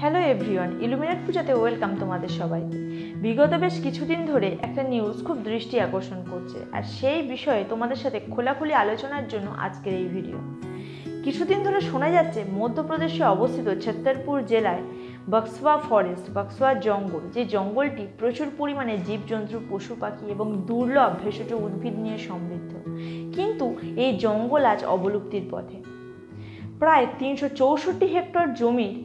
Hello everyone illuminate পূজাতে welcome তোমাদের সবাইকে। বিগত বেশ কিছুদিন ধরে একটা নিউজ খুব দৃষ্টি আকর্ষণ করছে, আর সেই বিষয়ে তোমাদের সাথে খোলাখুলি আলোচনার জন্য আজকের এই ভিডিও কিছুদিন ধরে শোনা যাচ্ছে, মধ্যপ্রদেশে অবস্থিত ছত্তরপুর জেলায় বক্সওয়া ফরেস্ট বক্সওয়া জঙ্গল, যে জঙ্গলটি প্রচুর পরিমাণে জীবজন্তু, পশু পাখি এবং দুর্লভ ভেষজ উদ্ভিদ নিয়ে সমৃদ্ধ। কিন্তু এই জঙ্গল আজ অবলুপ্তির পথে। প্রায় তিনশো চৌষট্টি হেক্টর জমির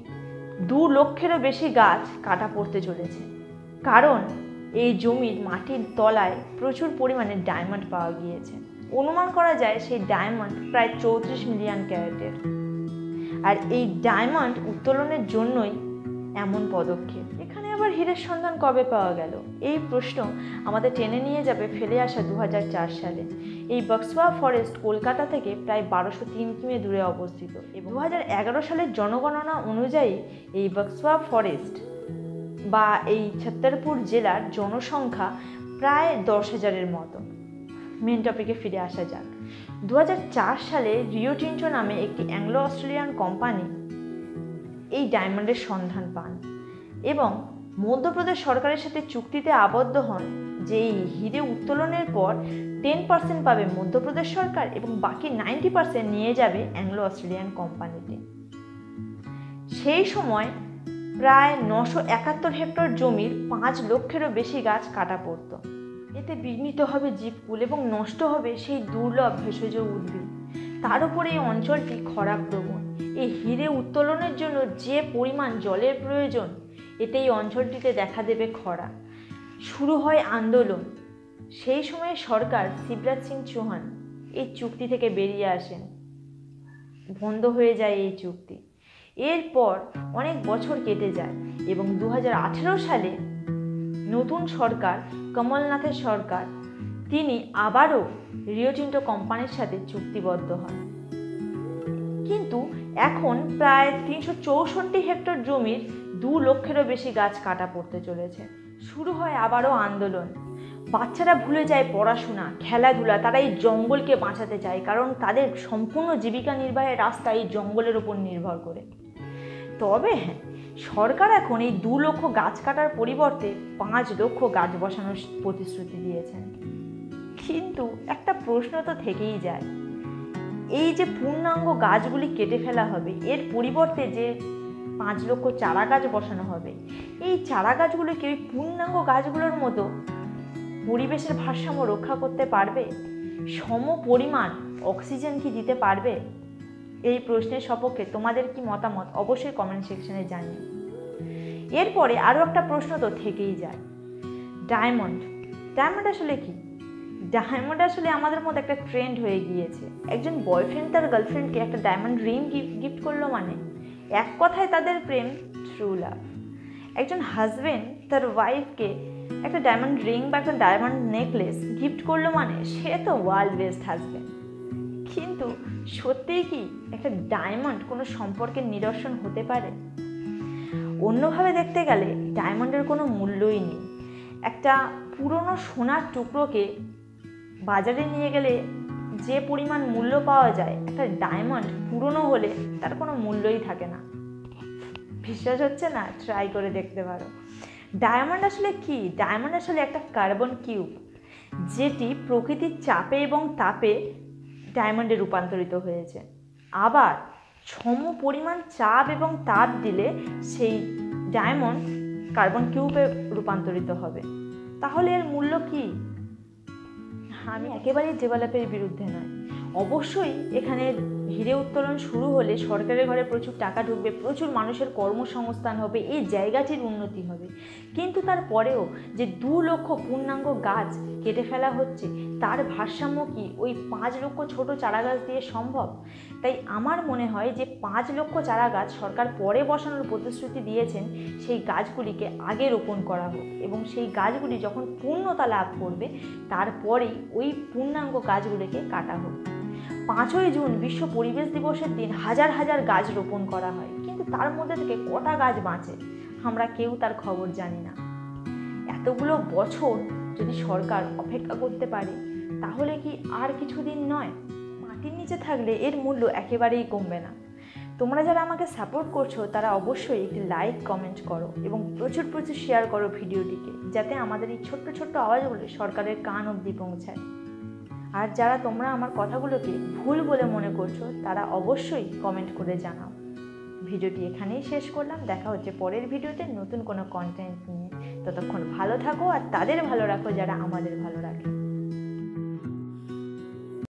দু লক্ষেরও বেশি গাছ কাটা পড়তে চলেছে। কারণ এই জমির মাটির তলায় প্রচুর পরিমাণে ডায়মন্ড পাওয়া গিয়েছে। অনুমান করা যায় সেই ডায়মন্ড প্রায় চৌত্রিশ মিলিয়ন ক্যারেটের। আর এই ডায়মন্ড উত্তোলনের জন্যই এমন পদক্ষেপ। এখানে আবার হীরের সন্ধান কবে পাওয়া গেল? এই প্রশ্ন আমাদের টেনে নিয়ে যাবে ফেলে আসা দু হাজার চার সালে। এই বক্সওয়া ফরেস্ট কলকাতা থেকে প্রায় বারোশো তিন কিমি দূরে অবস্থিত দু সালের জনগণনা অনুযায়ী এই বক্সওয়া ফরেস্ট বা এই ছত্তরপুর জেলার জনসংখ্যা প্রায় দশ হাজারের মতো। মেন টপিকে ফিরে আসা যাক। দু হাজার চার সালে রিও টিন্টো নামে একটি অ্যাংলো অস্ট্রেলিয়ান কোম্পানি এই ডায়মন্ডের সন্ধান পান এবং মধ্যপ্রদেশ সরকারের সাথে চুক্তিতে আবদ্ধ হন যে এই হিরে উত্তোলনের পর টেন পার্সেন্ট পাবে মধ্যপ্রদেশ সরকার এবং বাকি নাইনটি পার্সেন্ট নিয়ে যাবে অ্যাংলো অস্ট্রেলিয়ান কোম্পানিতে সেই সময় প্রায় নশো একাত্তর হেক্টর জমির পাঁচ লক্ষেরও বেশি গাছ কাটা পড়তো। এতে বিঘ্নিত হবে জীবকুল এবং নষ্ট হবে সেই দুর্লভ ভেষজ উদ্ভিদ। তার উপরে এই অঞ্চলটি খরা প্রবণ এই হিরে উত্তোলনের জন্য যে পরিমাণ জলের প্রয়োজন এতে এই অঞ্চলটিতে দেখা দেবে খরা। শুরু হয় আন্দোলন। সেই সময়ে সরকার শিবরাজ সিং চৌহান এই চুক্তি থেকে বেরিয়ে আসেন। বন্ধ হয়ে যায় এই চুক্তি। এরপর অনেক বছর কেটে যায় এবং দু হাজার আঠেরো সালে নতুন সরকার, কমলনাথের সরকার, তিনি আবারও রিও টিন্টো কোম্পানির সাথে চুক্তিবদ্ধ হন। এখন প্রায় তিনশো চৌষট্টি হেক্টর জমির দু লক্ষেরও বেশি গাছ কাটা পড়তে চলেছে। শুরু হয় আবারও আন্দোলন। বাচ্চারা ভুলে যায় পড়াশোনা, খেলাধুলা, তারা এই জঙ্গলকে বাঁচাতে চায়, কারণ তাদের সম্পূর্ণ জীবিকা নির্বাহের রাস্তা এই জঙ্গলের ওপর নির্ভর করে। তবে হ্যাঁ সরকার এখন এই দু লক্ষ গাছ কাটার পরিবর্তে পাঁচ লক্ষ গাছ বসানোর প্রতিশ্রুতি দিয়েছেন। কিন্তু একটা প্রশ্ন তো থেকেই যায় এই যে পূর্ণাঙ্গ গাছগুলি কেটে ফেলা হবে, এর পরিবর্তে যে পাঁচ লক্ষ চারা গাছ বসানো হবে, এই চারা গাছগুলো কি ওই পূর্ণাঙ্গ গাছগুলোর মতো পরিবেশের ভারসাম্য রক্ষা করতে পারবে? সম পরিমাণ অক্সিজেন কি দিতে পারবে? এই প্রশ্নের সপক্ষে তোমাদের কি মতামত? অবশ্যই কমেন্ট সেকশনে জানিও। এরপরে আরও একটা প্রশ্ন তো থেকেই যায়। ডায়মন্ড ডায়মন্ড আসলে কি? ডায়মন্ড আসলে আমাদের মধ্যে একটা ট্রেন্ড হয়ে গিয়েছে। একজন বয়ফ্রেন্ড তার গার্লফ্রেন্ডকে একটা ডায়মন্ড রিং গিফট গিফট করল মানে। এক কথায় তাদের প্রেম ট্রু লাভ একজন হাজবেন্ড তার ওয়াইফকে একটা ডায়মন্ড রিং বা একটা ডায়মন্ড নেকলেস গিফট করল মানে সে তো ওয়ার্ল্ড বেস্ট হাজবেন্ড কিন্তু সত্যিই কি একটা ডায়মন্ড কোনো সম্পর্কের নিদর্শন হতে পারে? অন্যভাবে দেখতে গেলে ডায়মন্ডের কোনো মূল্যই নেই। একটা পুরনো সোনার টুকরোকে বাজারে নিয়ে গেলে যে পরিমাণ মূল্য পাওয়া যায় একটা ডায়মন্ড পুরনো হলে তার কোনো মূল্যই থাকে না। বিশ্বাস হচ্ছে না? ট্রাই করে দেখতে পারো। ডায়মন্ড আসলে কি? ডায়মন্ড আসলে একটা কার্বন কিউব যেটি প্রকৃতির চাপে এবং তাপে ডায়মন্ডে রূপান্তরিত হয়েছে। আবার সম পরিমাণ চাপ এবং তাপ দিলে সেই ডায়মন্ড কার্বন কিউবে রূপান্তরিত হবে। তাহলে এর মূল্য কি? আমি একেবারেই ডেভেলপের বিরুদ্ধে নয়। অবশ্যই এখানে হিরে উত্তোলন শুরু হলে সরকারের ঘরে প্রচুর টাকা ঢুকবে, প্রচুর মানুষের কর্মসংস্থান হবে, এই জায়গাটির উন্নতি হবে। কিন্তু তারপরেও যে দু লক্ষ পূর্ণাঙ্গ গাছ কেটে ফেলা হচ্ছে, তার ভারসাম্য কি ওই পাঁচ লক্ষ ছোট চারা গাছ দিয়ে সম্ভব? তাই আমার মনে হয় যে পাঁচ লক্ষ চারা গাছ সরকার পরে বসানোর প্রতিশ্রুতি দিয়েছেন, সেই গাছগুলিকে আগে রোপণ করা হোক এবং সেই গাছগুলি যখন পূর্ণতা লাভ করবে, তারপরেই ওই পূর্ণাঙ্গ গাছগুলিকে কাটা হোক। পাঁচই জুন বিশ্ব পরিবেশ দিবসের দিন হাজার হাজার গাছ রোপণ করা হয়। কিন্তু তার মধ্যে থেকে কটা গাছ বাঁচে, আমরা কেউ তার খবর জানি না। এতগুলো বছর যদি সরকার অপেক্ষা করতে পারে, তাহলে কি আর কিছুদিন নয়? মাটির নিচে থাকলে এর মূল্য একেবারেই কমবে না। তোমরা যারা আমাকে সাপোর্ট করছ, তারা অবশ্যই একটি লাইক কমেন্ট করো এবং প্রচুর প্রচুর শেয়ার করো ভিডিওটিকে, যাতে আমাদের এই ছোট্ট ছোট্ট আওয়াজগুলো সরকারের কান অবধি পৌঁছায়। আর যারা তোমরা আমার কথাগুলোকে ভুল বলে মনে করছ, তারা অবশ্যই কমেন্ট করে জানাও। ভিডিওটি এখানেই শেষ করলাম। দেখা হচ্ছে পরের ভিডিওতে নতুন কোনো কন্টেন্ট নিয়ে। ততক্ষণ ভালো থাকো আর তাদের ভালো রাখো যারা আমাদের ভালো রাখে।